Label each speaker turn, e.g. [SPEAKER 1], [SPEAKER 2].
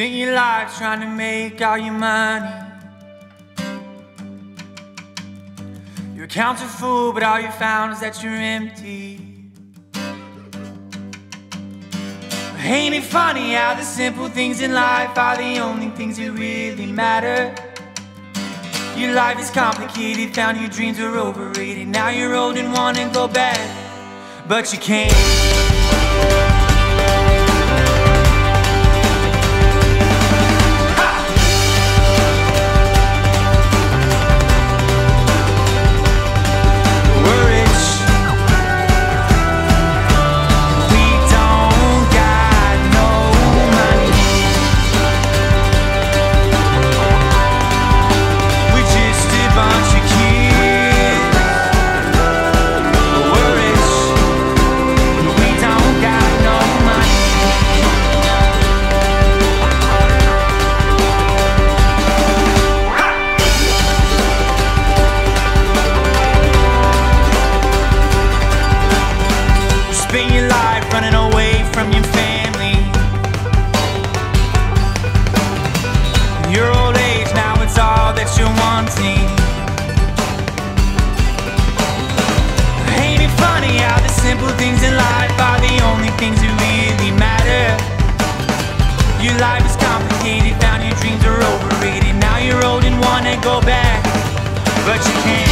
[SPEAKER 1] spent your life trying to make all your money. Your accounts are full, but all you found is that you're empty. Ain't it funny how the simple things in life are the only things that really matter? Your life is complicated, found your dreams were overrated. Now you're old and wanna go back, but you can't. from your family. Your old age, now it's all that you're wanting Ain't it funny how the simple things in life Are the only things that really matter? Your life is complicated, found your dreams are overrated. Now you're old and wanna go back But you can't.